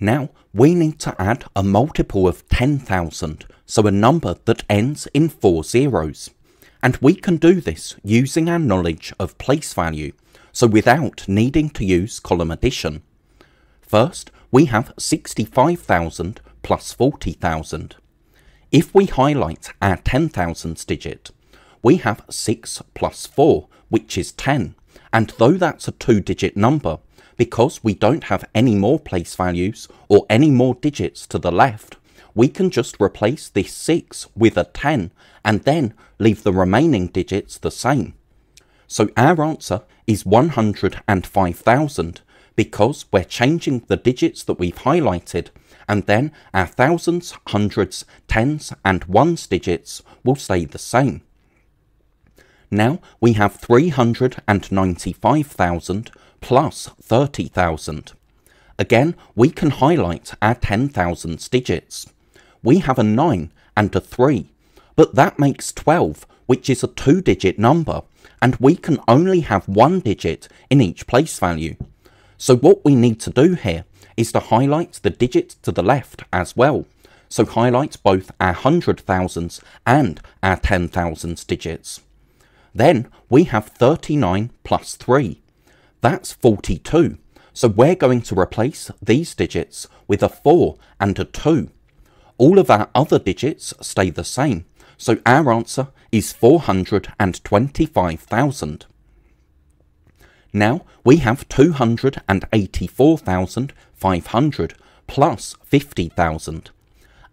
Now we need to add a multiple of 10,000, so a number that ends in four zeros. And we can do this using our knowledge of place value, so without needing to use column addition. First, we have 65,000 plus 40,000. If we highlight our 10,000s digit, we have 6 plus 4, which is 10. And though that's a two digit number, because we don't have any more place values or any more digits to the left, we can just replace this 6 with a 10 and then leave the remaining digits the same. So our answer is 105,000 because we're changing the digits that we've highlighted and then our thousands, hundreds, tens and ones digits will stay the same. Now we have 395,000 plus 30,000. Again, we can highlight our 10,000s digits. We have a 9 and a 3, but that makes 12, which is a two digit number, and we can only have one digit in each place value. So what we need to do here is to highlight the digits to the left as well. So highlight both our hundred thousands and our ten thousands digits. Then we have 39 plus 3. That's 42. So we're going to replace these digits with a 4 and a 2. All of our other digits stay the same. So our answer is 425,000. Now we have 284,500 plus 50,000.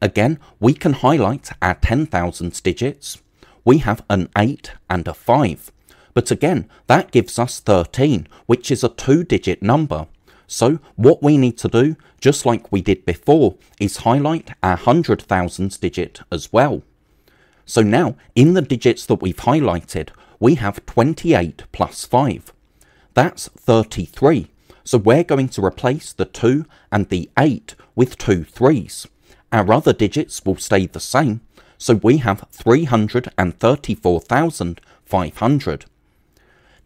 Again, we can highlight our 10,000s digits. We have an 8 and a 5. But again, that gives us 13, which is a two digit number. So what we need to do, just like we did before, is highlight our hundred thousands digit as well. So now, in the digits that we've highlighted, we have 28 plus 5. That's 33. So we're going to replace the 2 and the 8 with two threes. Our other digits will stay the same, so we have 334,500.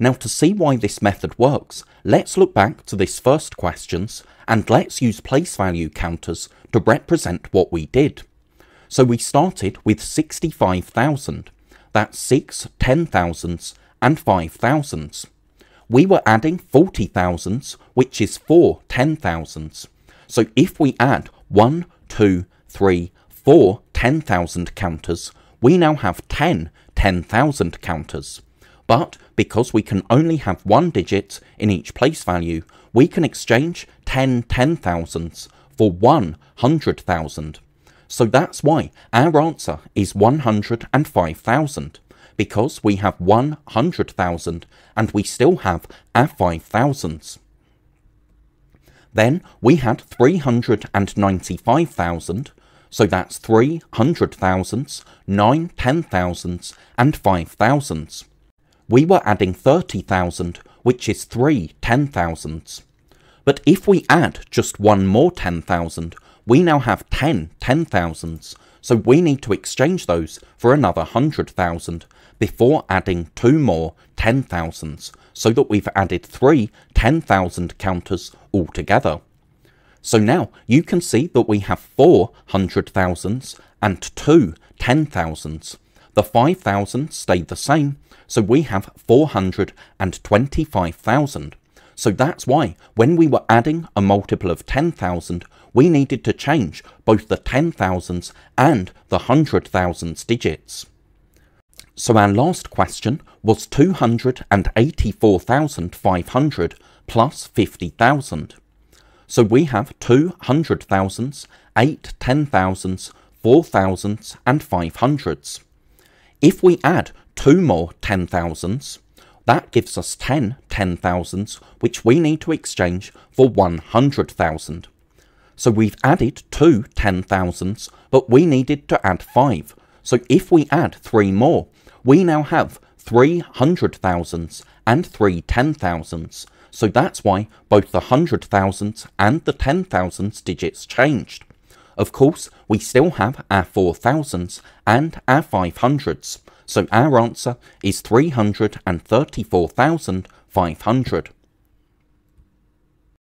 Now to see why this method works, let's look back to this first questions and let's use place value counters to represent what we did. So we started with 65,000. That's 6 10,000s and 5,000s. We were adding 40,000s, which is 4 10,000s. So if we add 1, 2, 3, 4 10,000 counters, we now have 10 10,000 counters. But because we can only have one digit in each place value, we can exchange 10 ten thousands for 100,000. So that's why our answer is 105,000, because we have 100,000 and we still have our 5,000s. Then we had 395,000, so that's 300,000s, 9 10,000s, and 5,000s we were adding 30,000, which is three 10,000s. But if we add just one more 10,000, we now have 10 10,000s, so we need to exchange those for another 100,000 before adding two more 10,000s, so that we've added three 10,000 counters altogether. So now you can see that we have four 100,000s and two 10,000s. The 5,000 stayed the same, so we have 425,000. So that's why when we were adding a multiple of 10,000, we needed to change both the 10,000s and the 100,000s digits. So our last question was 284,500 plus 50,000. So we have two hundred thousands, eight ten thousands, four thousands, and five hundreds. If we add two more 10,000s. That gives us 10 10,000s, which we need to exchange for 100,000. So we've added two 10,000s, but we needed to add five. So if we add three more, we now have three hundred thousands and three ten thousands. So that's why both the hundred thousands and the ten thousands digits changed. Of course, we still have our four thousands and our five hundreds. So our answer is 334,500.